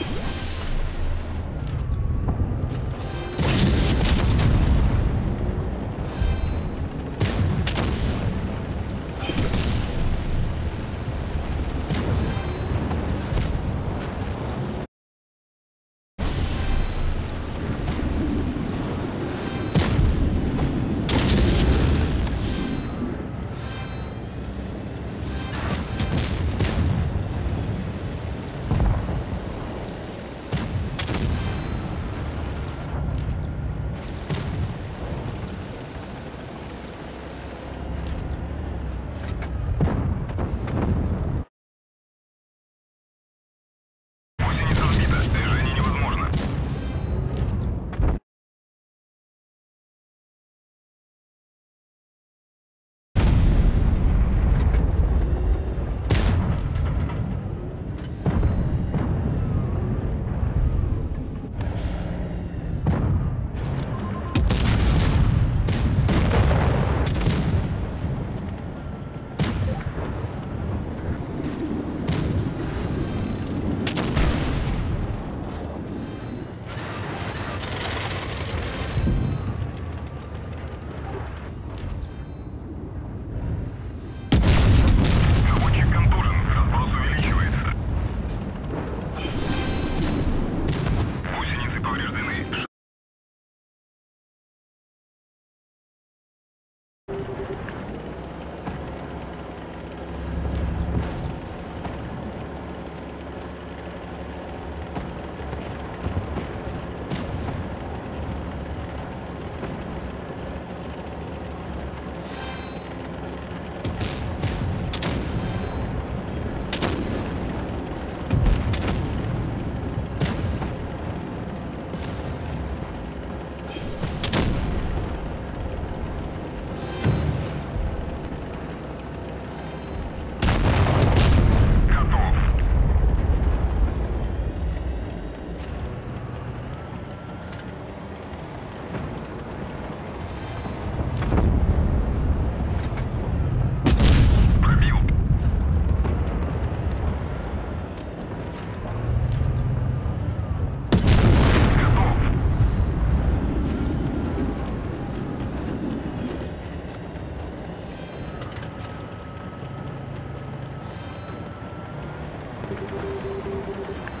Yeah. どうぞ。